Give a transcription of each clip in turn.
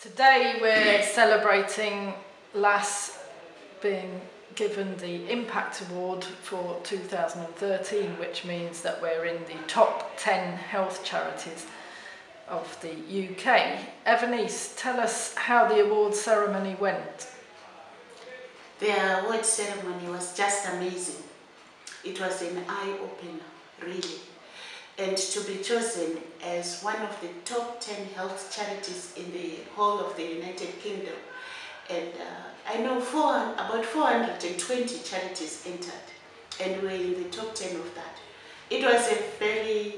Today we're celebrating LASS being given the Impact Award for 2013, which means that we're in the top 10 health charities of the UK. Evernice, tell us how the award ceremony went. The award ceremony was just amazing. It was an eye-opener, really and to be chosen as one of the top 10 health charities in the whole of the United Kingdom. And uh, I know four, about 420 charities entered, and we're in the top 10 of that. It was a very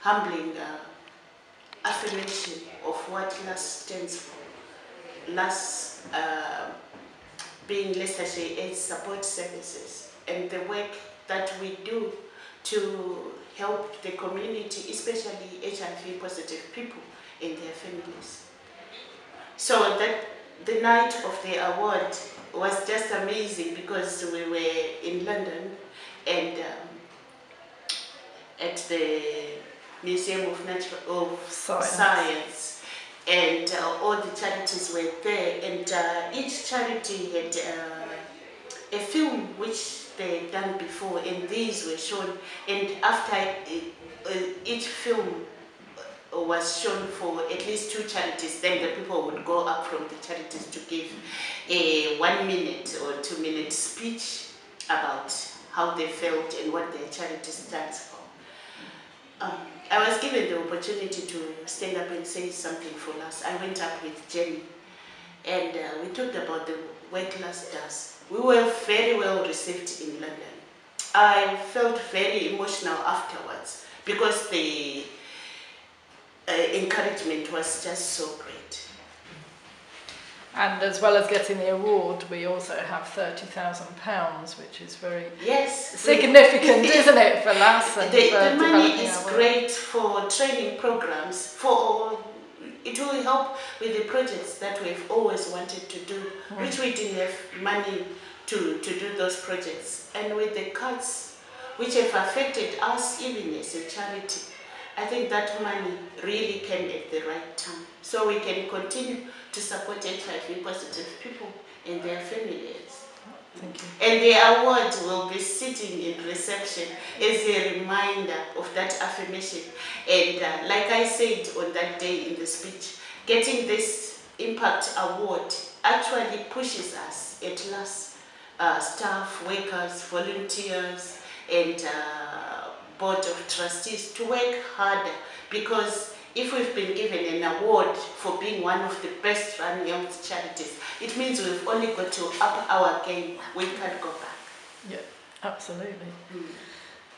humbling uh, affirmation of what LASS stands for. LASS uh, being Leicestershire AIDS Support Services, and the work that we do to help the community, especially HIV positive people and their families. So that the night of the award was just amazing because we were in London and um, at the Museum of Natural of Science, Science and uh, all the charities were there and uh, each charity had uh, a film which they had done before and these were shown and after uh, each film was shown for at least two charities then the people would go up from the charities to give a one minute or two minute speech about how they felt and what their charity stands for. Um, I was given the opportunity to stand up and say something for us. I went up with Jenny and uh, we talked about the work LASS does we were very well received in London. I felt very emotional afterwards because the uh, encouragement was just so great. And as well as getting the award, we also have £30,000, which is very yes, significant, we, isn't it, for LASS? The, the money is great for training programs, for all it will help with the projects that we've always wanted to do, mm. which we didn't have money to, to do those projects. And with the cuts which have affected us even as a charity, I think that money really came at the right time. So we can continue to support HIV positive people and their families. Thank you. And the award will be sitting in reception as a reminder of that affirmation. And uh, like I said on that day in the speech, getting this Impact Award actually pushes us at LASS, uh, staff, workers, volunteers, and uh, board of trustees to work harder because if we've been given an award for being one of the best run health charities, it means we've only got to up our game. We can't go back. Yeah, absolutely.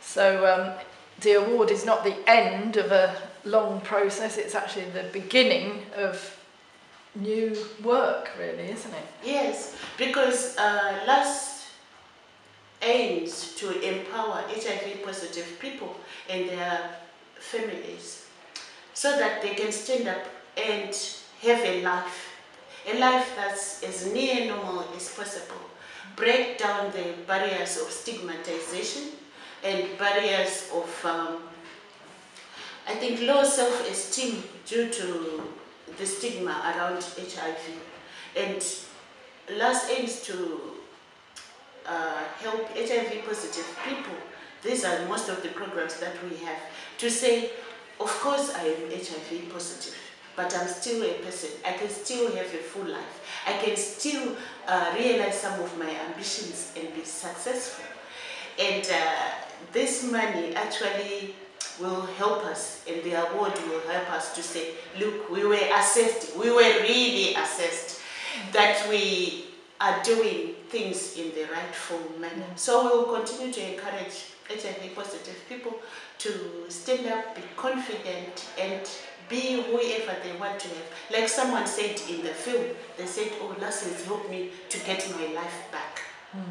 So um, the award is not the end of a long process, it's actually the beginning of new work, really, isn't it? Yes, because uh, LASS aims to empower HIV positive people and their families so that they can stand up and have a life, a life that's as near normal as possible. Break down the barriers of stigmatization and barriers of, um, I think, low self-esteem due to the stigma around HIV. And LASS aims to uh, help HIV positive people. These are most of the programs that we have to say of course, I am HIV positive, but I'm still a person. I can still have a full life. I can still uh, realize some of my ambitions and be successful. And uh, this money actually will help us, and the award will help us to say, look, we were assessed, we were really assessed that we are doing things in the rightful manner. So we will continue to encourage HIV positive people to stand up, be confident, and be whoever they want to have. Like someone said in the film, they said, oh, lessons helped me to get my life back. Mm.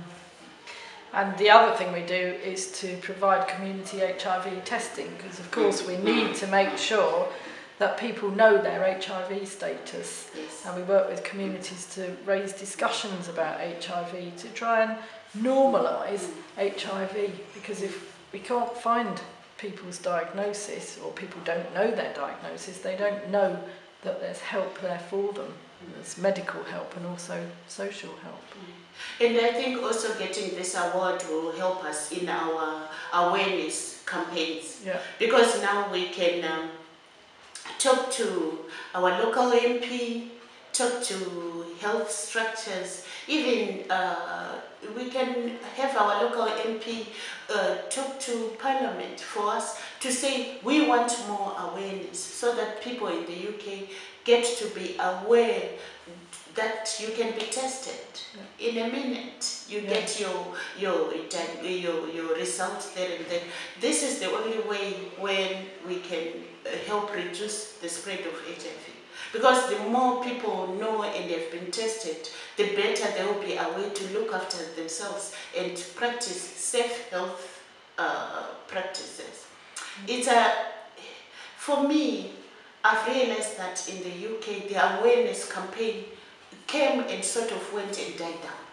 And the other thing we do is to provide community HIV testing, because of course we need to make sure that people know their HIV status. Yes. And we work with communities to raise discussions about HIV, to try and normalise mm. HIV, because if we can't find people's diagnosis or people don't know their diagnosis, they don't know that there's help there for them. There's medical help and also social help. And I think also getting this award will help us in our awareness campaigns Yeah. because now we can um, talk to our local MP, talk to health structures, even uh, we can have our local MP uh, talk to Parliament for us to say we want more awareness so that people in the UK get to be aware that you can be tested in a minute. You Yeah. get your your your your results there and then. This is the only way when we can uh, help reduce the spread of HIV. Because the more people know and they have been tested, the better they will be aware to look after themselves and practice safe health uh, practices. It's a, for me, I've realized that in the UK, the awareness campaign came and sort of went and died down.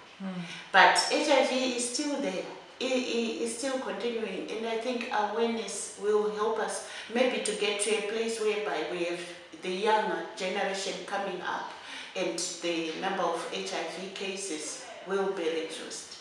But HIV is still there. It, it is still continuing, and I think awareness will help us maybe to get to a place whereby we have the younger generation coming up, and the number of HIV cases will be reduced.